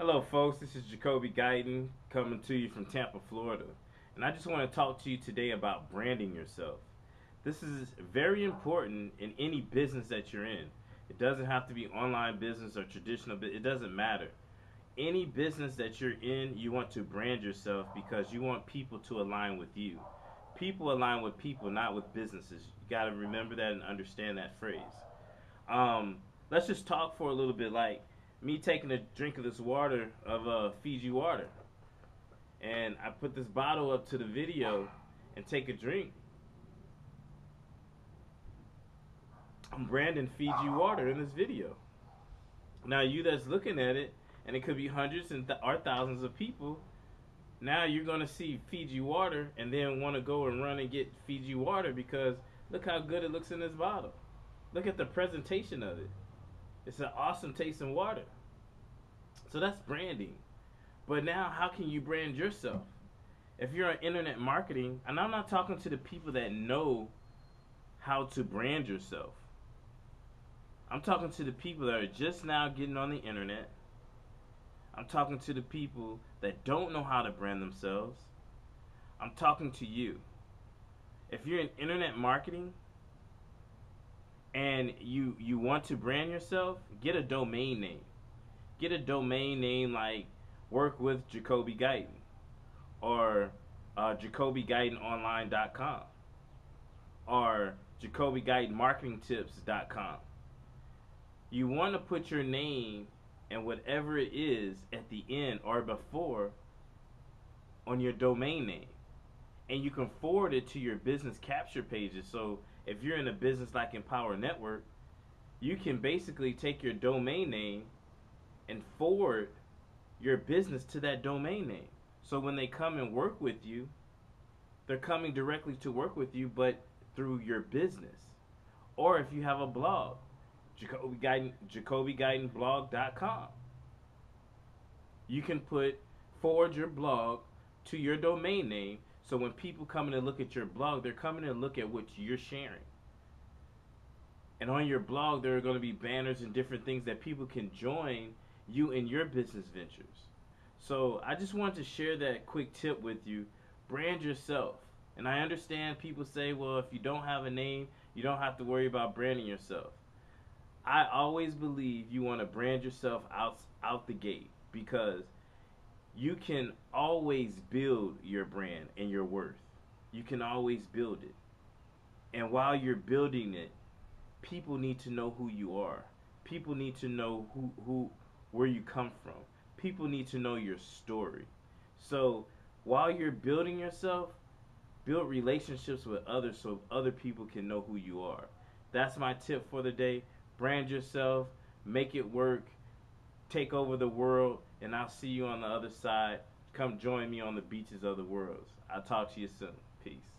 Hello, folks. This is Jacobi Guyton coming to you from Tampa, Florida. And I just want to talk to you today about branding yourself. This is very important in any business that you're in. It doesn't have to be online business or traditional, it doesn't matter. Any business that you're in, you want to brand yourself because you want people to align with you. People align with people, not with businesses. You got to remember that and understand that phrase. Um, let's just talk for a little bit. Like, me taking a drink of this water of uh, Fiji water, and I put this bottle up to the video and take a drink. I'm branding Fiji water in this video. Now you that's looking at it, and it could be hundreds and th- or thousands of people. Now you're gonna see Fiji water and then want to go and run and get Fiji water because look how good it looks in this bottle. Look at the presentation of it. It's an awesome tasting water. So that's branding. But now, how can you brand yourself? If you're on internet marketing, and I'm not talking to the people that know how to brand yourself, I'm talking to the people that are just now getting on the internet. I'm talking to the people that don't know how to brand themselves. I'm talking to you. If you're in internet marketing, and you you want to brand yourself, get a domain name. Get a domain name like work with Jacobi Guyton or uh, JacobiGuytonOnline.com or JacobiGuytonMarketingTips.com. You want to put your name and whatever it is at the end or before on your domain name. And you can forward it to your business capture pages. So if you're in a business like Empower Network, you can basically take your domain name and forward your business to that domain name. So when they come and work with you, they're coming directly to work with you, but through your business. Or if you have a blog, Jacobi Guyton, JacobiGuytonBlog.com. You can put forward your blog to your domain name so when people come in and look at your blog, they're coming and look at what you're sharing. And on your blog, there are going to be banners and different things that people can join you in your business ventures. So I just wanted to share that quick tip with you. Brand yourself. And I understand people say, well, if you don't have a name, you don't have to worry about branding yourself. I always believe you want to brand yourself out out the gate because you can always build your brand and your worth. You can always build it. And while you're building it, people need to know who you are. People need to know who who where you come from. People need to know your story. So, while you're building yourself, build relationships with others so other people can know who you are. That's my tip for the day. Brand yourself, make it work, take over the world, and I'll see you on the other side. Come join me on the beaches of the world. I'll talk to you soon. Peace.